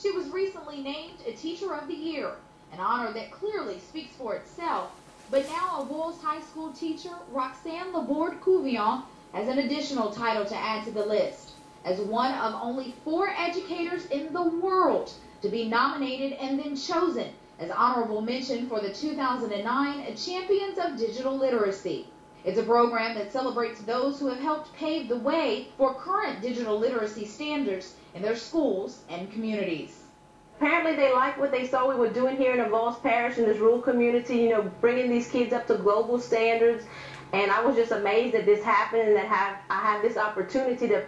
She was recently named a Teacher of the Year, an honor that clearly speaks for itself. But now a Avoyelles High School teacher, Roxanne Laborde Couvillon, has an additional title to add to the list. As one of only four educators in the world to be nominated and then chosen as honorable mention for the 2009 Champions of Digital Literacy. It's a program that celebrates those who have helped pave the way for current digital literacy standards in their schools and communities. Apparently they liked what they saw we were doing here in Avoyelles Parish in this rural community, you know, bringing these kids up to global standards. And I was just amazed that this happened and that have, I have this opportunity to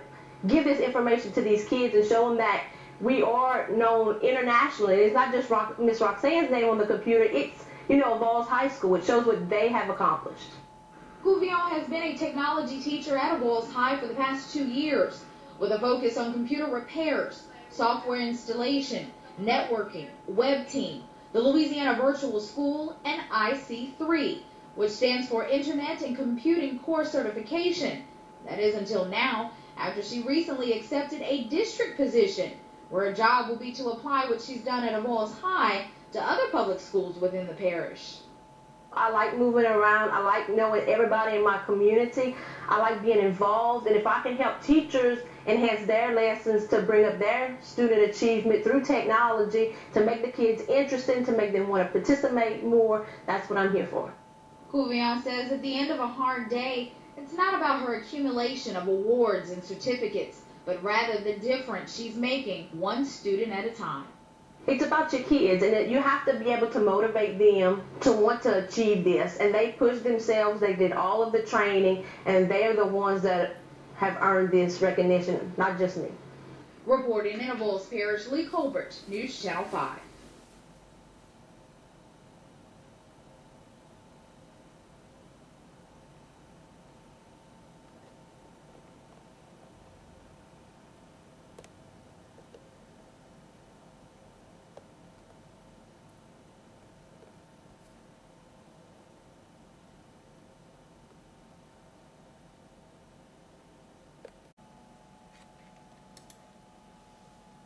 give this information to these kids and show them that we are known internationally. It's not just Rock, Miss Roxanne's name on the computer. It's, you know, Avoyelles High School. It shows what they have accomplished. Couvillon has been a technology teacher at Avoyelles High for the past two years with a focus on computer repairs, software installation, networking, web team, the Louisiana Virtual School, and IC3, which stands for Internet and Computing Core Certification. That is until now, after she recently accepted a district position where her job will be to apply what she's done at Avoyelles High to other public schools within the parish. I like moving around. I like knowing everybody in my community. I like being involved. And if I can help teachers enhance their lessons to bring up their student achievement through technology, to make the kids interested, to make them want to participate more, that's what I'm here for. Couvillon says at the end of a hard day, it's not about her accumulation of awards and certificates, but rather the difference she's making one student at a time. It's about your kids, and you have to be able to motivate them to want to achieve this. And they pushed themselves, they did all of the training, and they're the ones that have earned this recognition, not just me. Reporting in Avoyelles Parish, Lee Colbert, News Channel 5.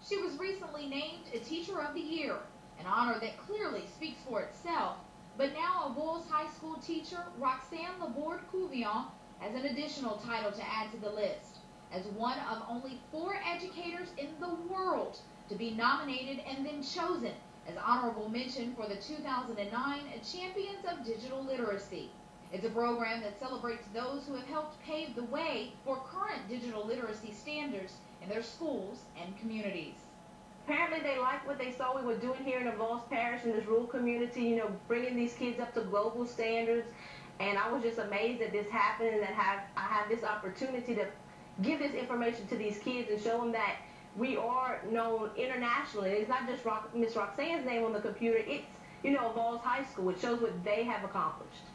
She was recently named a Teacher of the Year, an honor that clearly speaks for itself. But now a Avoyelles High School teacher Roxanne Laborde Couvillon has an additional title to add to the list. As one of only four educators in the world to be nominated and then chosen as honorable mention for the 2009 Champions of Digital Literacy. It's a program that celebrates those who have helped pave the way for current digital literacy standards in their schools and communities. Apparently they liked what they saw we were doing here in Avoyelles Parish in this rural community, you know, bringing these kids up to global standards. And I was just amazed that this happened and that have, I have this opportunity to give this information to these kids and show them that we are known internationally. It's not just Rock, Miss Roxanne's name on the computer. It's, you know, Avoyelles High School. It shows what they have accomplished.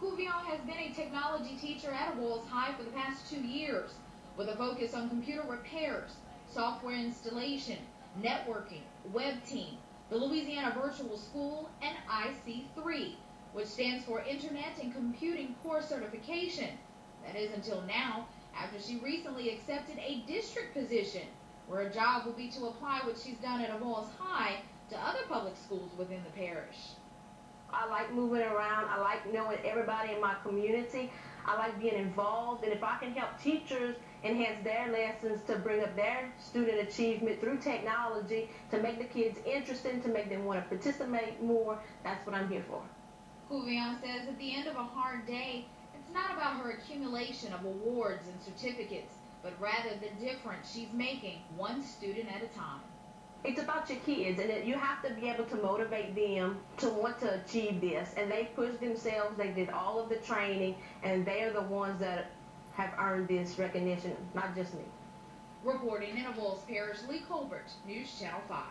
Couvillon has been a technology teacher at Avoyelles High for the past two years with a focus on computer repairs, software installation, networking, web team, the Louisiana Virtual School, and IC3, which stands for Internet and Computing Core Certification. That is until now, after she recently accepted a district position where her job will be to apply what she's done at Avoyelles High to other public schools within the parish. I like moving around. I like knowing everybody in my community. I like being involved. And if I can help teachers enhance their lessons to bring up their student achievement through technology, to make the kids interested, to make them want to participate more, that's what I'm here for. Couvillon says at the end of a hard day, it's not about her accumulation of awards and certificates, but rather the difference she's making one student at a time. It's about your kids, and you have to be able to motivate them to want to achieve this. And they pushed themselves, they did all of the training, and they are the ones that have earned this recognition, not just me. Reporting in Avoyelles Parish, Lee Colbert, News Channel 5.